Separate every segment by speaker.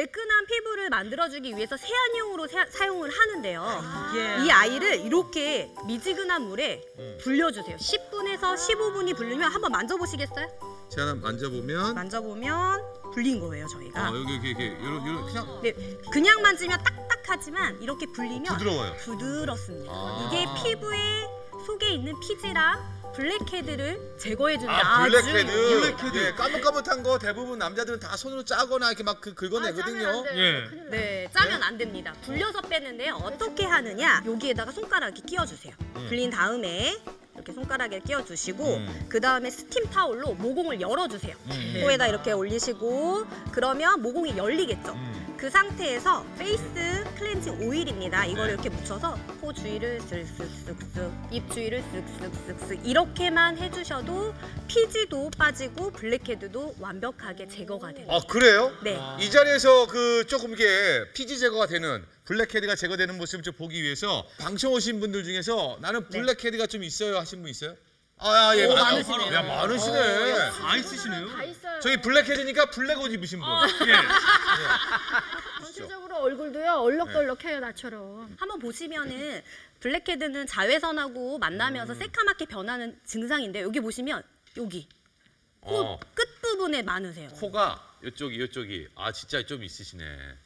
Speaker 1: 매끈한 피부를 만들어주기 위해서 세안용으로 사- 사용을 하는데요.
Speaker 2: 이게
Speaker 1: 이 아이를 이렇게 미지근한 물에 불려주세요. 10분에서 15분이 불리면 한번 만져보시겠어요?
Speaker 3: 제가 한번 만져보면
Speaker 1: 만져보면 불린 거예요, 저희가.
Speaker 3: 아 여기 이렇게 이렇게 요런 요런 그냥
Speaker 1: 네, 그냥 만지면 딱딱하지만 이렇게 불리면
Speaker 3: 부드러워요.
Speaker 1: 부드럽습니다.
Speaker 3: 아.
Speaker 1: 이게 피부에 속에 있는 피지랑 blackhead를 제거해주는
Speaker 3: 아
Speaker 4: blackhead. blackhead.
Speaker 3: 예, 까뭇까뭇한 거 대부분 남자들은 다 손으로 짜거나 이렇게 막 그, 긁어내거든요.
Speaker 2: 예.
Speaker 1: 네, 짜면 안 됩니다. 불려서 빼는데요. 어떻게 하느냐? 여기에다가 손가락 이렇게 끼워주세요. 불린 다음에 이렇게 손가락에 끼워주시고
Speaker 3: 음.
Speaker 1: 그 다음에 스팀 타올로 모공을 열어주세요.
Speaker 3: 음.
Speaker 1: 코에다 이렇게 올리시고 그러면 모공이 열리겠죠.
Speaker 3: 음.
Speaker 1: 그 상태에서 face cleansing oil입니다. 이걸
Speaker 3: 네.
Speaker 1: 이렇게 묻혀서 코 주위를 쓱쓱쓱쓱, 입 주위를 쓱쓱쓱쓱 이렇게만 해주셔도 피지도 빠지고 blackhead도 완벽하게 제거가 됩니다.
Speaker 3: 아 그래요?
Speaker 1: 네.
Speaker 3: 이 자리에서 그 조금 이게 피지 제거가 되는 blackhead가 제거되는 모습을 좀 보기 위해서 방청 오신 분들 중에서 나는
Speaker 1: 네.
Speaker 3: blackhead가 좀 있어요 하신 분 있어요? 아, 예,
Speaker 1: 오,
Speaker 3: 많-
Speaker 1: 많으시네요.
Speaker 3: 야, 많으시네.
Speaker 2: 다 있으시네요.
Speaker 5: 다 있어요.
Speaker 3: 저기 blackhead니까 black 옷 입으신 분.
Speaker 2: 예.
Speaker 5: 전체적으로 얼굴도요 얼럭덜럭해요 나처럼.
Speaker 1: 한번 보시면은 blackhead는 자외선하고 만나면서
Speaker 3: 음.
Speaker 1: 새카맣게 변하는 증상인데 여기 보시면 여기 코
Speaker 3: 어.
Speaker 1: 끝 부분에 많으세요.
Speaker 3: 코가 이쪽이 이쪽이 아 진짜 좀 있으시네.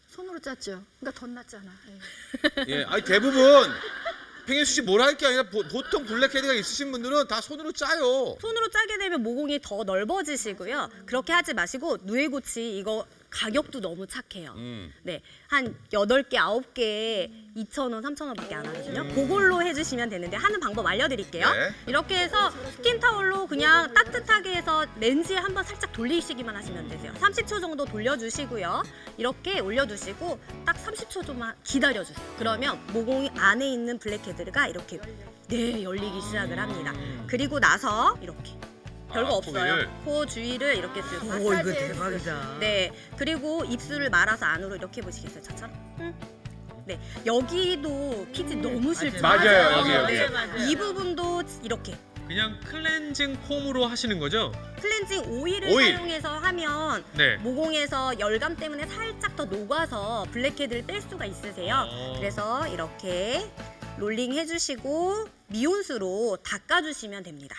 Speaker 5: 손으로 짰죠. 그러니까 덧 났잖아. 예.
Speaker 3: 예, 아니 대부분 평현수 씨 뭐라 할 게 아니라 보, 보통 블랙헤드가 있으신 분들은 다 손으로 짜요.
Speaker 1: 손으로 짜게 되면 모공이 더 넓어지시고요. 그렇게 하지 마시고 누에고치 이거 가격도 너무 착해요.
Speaker 3: 음.
Speaker 1: 네. 한 8개, 9개 2,000원, 3,000원밖에 안 하거든요. 그걸로 해주시면 되는데 하는 방법 알려드릴게요.
Speaker 3: 네.
Speaker 1: 이렇게 해서 스팀타올로 그냥 따뜻하게 해서 렌즈에 한번 살짝 돌리시기만 하시면 되세요. 30초 정도 돌려주시고요. 이렇게 올려두시고 딱 30초 좀만 기다려주세요. 그러면 모공 안에 있는 블랙헤드가 이렇게 네 열리기 시작을 합니다. 그리고 나서 이렇게 별거
Speaker 3: 아,
Speaker 1: 없어요.
Speaker 3: 코를?
Speaker 1: 코 주위를 이렇게 쓱
Speaker 2: 오 이거 대박이다.
Speaker 1: 네, 그리고 입술을 말아서 안으로 이렇게 해보시겠어요, 저처럼? 응. 네, 여기도 피지 너무 싫죠?
Speaker 3: 맞아요, 여기요,
Speaker 1: 네,
Speaker 3: 여기요.
Speaker 2: 맞아요.
Speaker 1: 이 부분도 이렇게
Speaker 2: 그냥 클렌징 폼으로 하시는 거죠?
Speaker 1: 클렌징 오일을
Speaker 3: 오일.
Speaker 1: 사용해서 하면
Speaker 2: 네.
Speaker 1: 모공에서 열감 때문에 살짝 더 녹아서 블랙헤드를 뺄 수가 있으세요.
Speaker 2: 어.
Speaker 1: 그래서 이렇게 롤링 해주시고 미온수로 닦아주시면 됩니다.